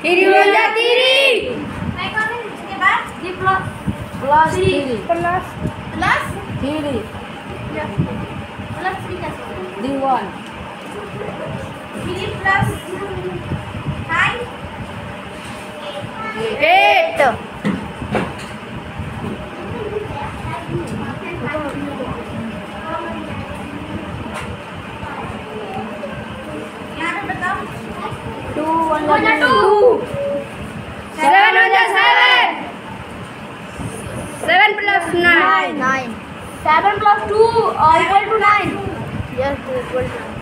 Kiri lonjak kiri. Naik lagi ke bawah. Di plus. Plus kiri. Plus. Plus kiri. Plus kiri. Di one. Kiri plus. Hai. Eh. Eight. two one one two seven one seven seven plus nine nine seven plus two equal to nine yes equal to